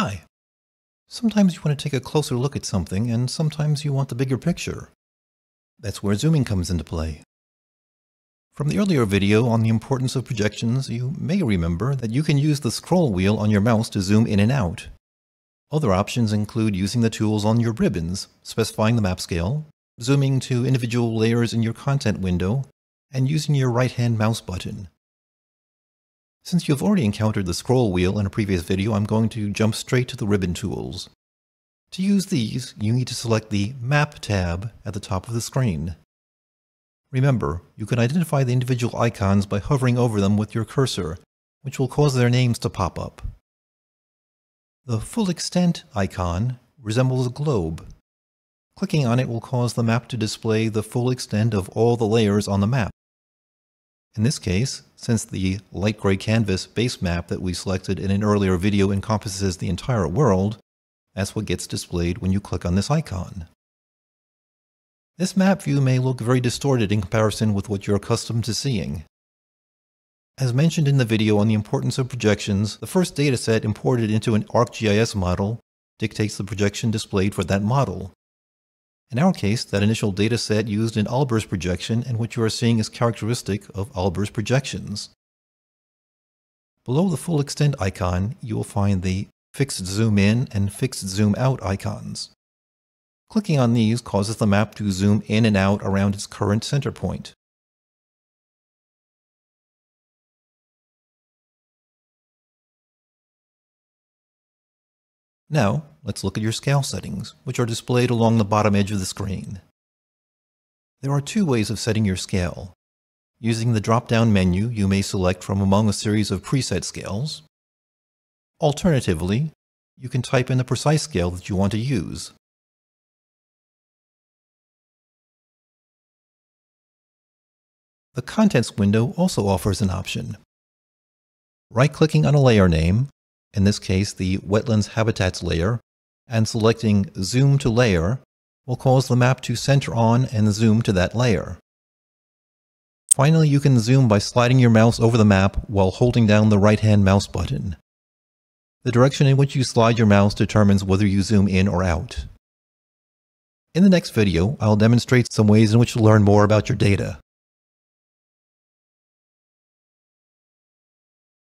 Hi. Sometimes you want to take a closer look at something, and sometimes you want the bigger picture. That's where zooming comes into play. From the earlier video on the importance of projections, you may remember that you can use the scroll wheel on your mouse to zoom in and out. Other options include using the tools on your ribbons, specifying the map scale, zooming to individual layers in your content window, and using your right-hand mouse button. Since you've already encountered the scroll wheel in a previous video, I'm going to jump straight to the ribbon tools. To use these, you need to select the Map tab at the top of the screen. Remember, you can identify the individual icons by hovering over them with your cursor, which will cause their names to pop up. The Full Extent icon resembles a globe. Clicking on it will cause the map to display the full extent of all the layers on the map. In this case, since the light gray canvas base map that we selected in an earlier video encompasses the entire world, that's what gets displayed when you click on this icon. This map view may look very distorted in comparison with what you're accustomed to seeing. As mentioned in the video on the importance of projections, the first dataset imported into an ArcGIS model dictates the projection displayed for that model. In our case, that initial data set used in Albers projection and what you are seeing is characteristic of Albers projections. Below the full extent icon, you will find the fixed zoom in and fixed zoom out icons. Clicking on these causes the map to zoom in and out around its current center point. Now, let's look at your scale settings, which are displayed along the bottom edge of the screen. There are two ways of setting your scale. Using the drop-down menu, you may select from among a series of preset scales. Alternatively, you can type in the precise scale that you want to use. The Contents window also offers an option. Right-clicking on a layer name, in this case the Wetlands Habitats layer, and selecting Zoom to Layer will cause the map to center on and zoom to that layer. Finally, you can zoom by sliding your mouse over the map while holding down the right-hand mouse button. The direction in which you slide your mouse determines whether you zoom in or out. In the next video, I'll demonstrate some ways in which to learn more about your data.